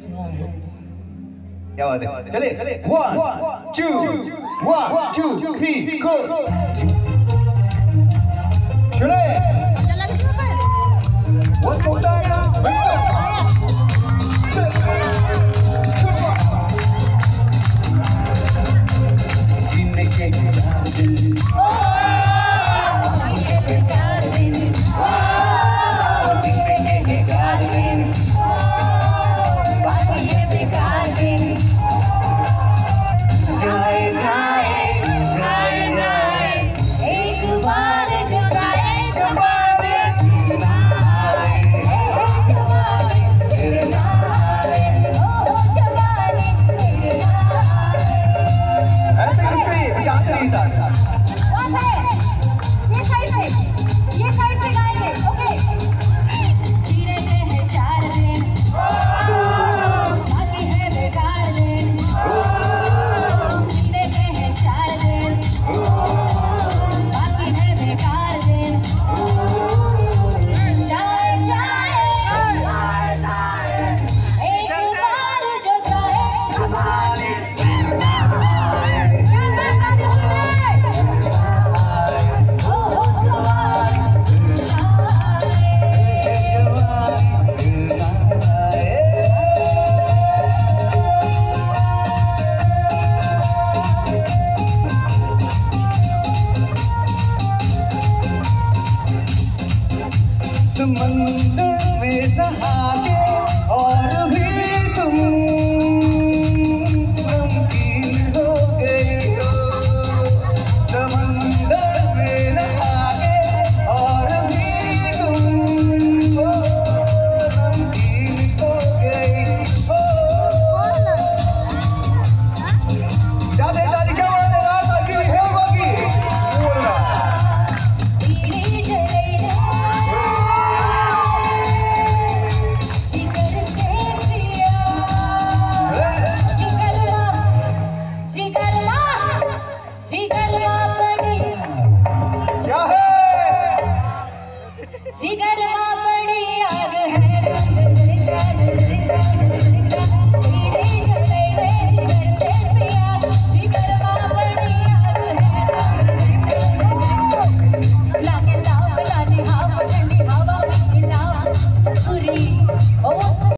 क्या बात है चले वन टू चले What's going on? Now? मन में रहा जिगर